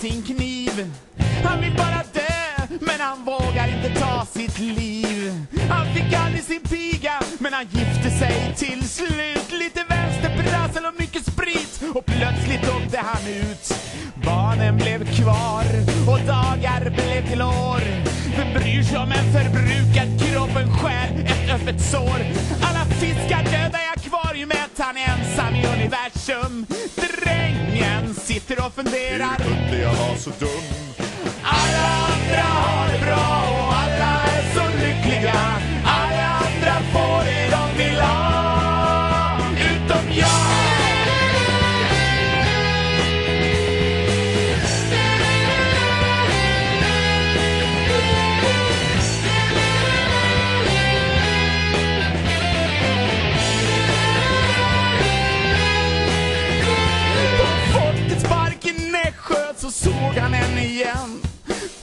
sin kniv. Han vill bara dö, men han vågar inte ta sitt liv. Han fick aldrig sin piga, men han gifte sig till slut. Lite vänsterprassel och mycket sprit och plötsligt åkte han ut. Barnen blev kvar och dagar blev till år. Vem bryr sig om en förbrukad kropp, en själ, ett öppet sår? Alla fiskar döda i akvariumet, han är ensam i universum. Sitter och funderar. Hur kunde jag vara så dum? Igen.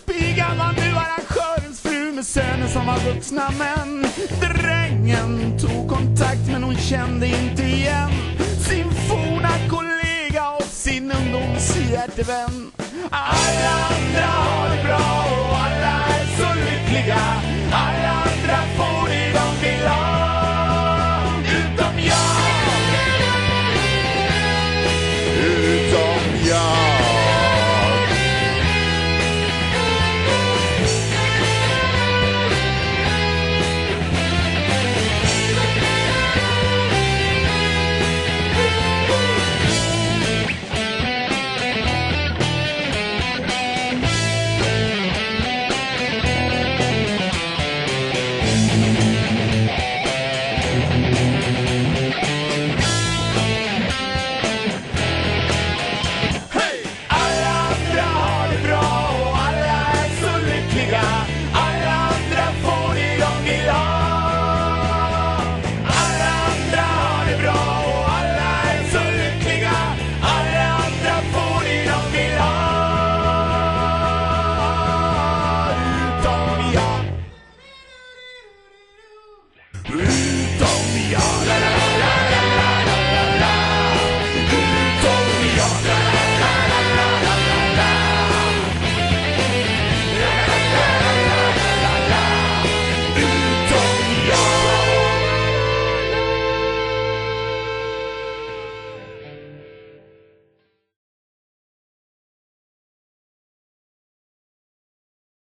Pigan var nu arrangörens fru med söner som var vuxna män. Drängen tog kontakt men hon kände inte igen sin forna kollega och sin ungdoms hjärtevän. Alla andra har det bra och alla är så lyckliga.